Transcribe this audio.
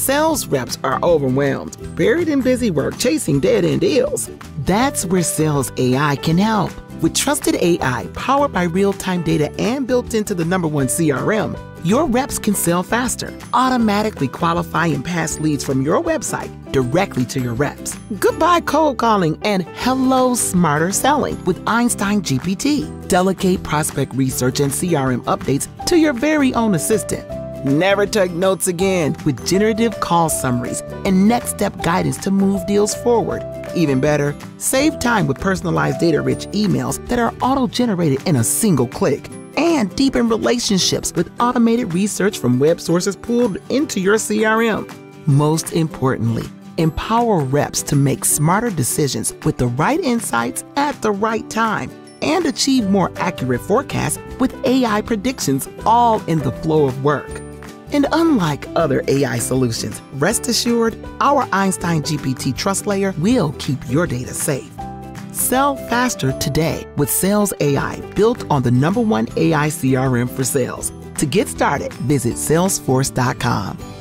Sales reps are overwhelmed, buried in busy work chasing dead end deals. That's where Sales AI can help. With trusted AI powered by real time data and built into the number one CRM, your reps can sell faster, automatically qualify and pass leads from your website directly to your reps. Goodbye cold calling and hello smarter selling with Einstein GPT. Delegate prospect research and CRM updates to your very own assistant. Never take notes again with generative call summaries and next step guidance to move deals forward. Even better, save time with personalized data rich emails that are auto generated in a single click and deepen relationships with automated research from web sources pulled into your CRM. Most importantly, empower reps to make smarter decisions with the right insights at the right time and achieve more accurate forecasts with AI predictions all in the flow of work. And unlike other AI solutions, rest assured our Einstein GPT Trust Layer will keep your data safe. Sell faster today with Sales AI built on the number one AI CRM for sales. To get started, visit salesforce.com.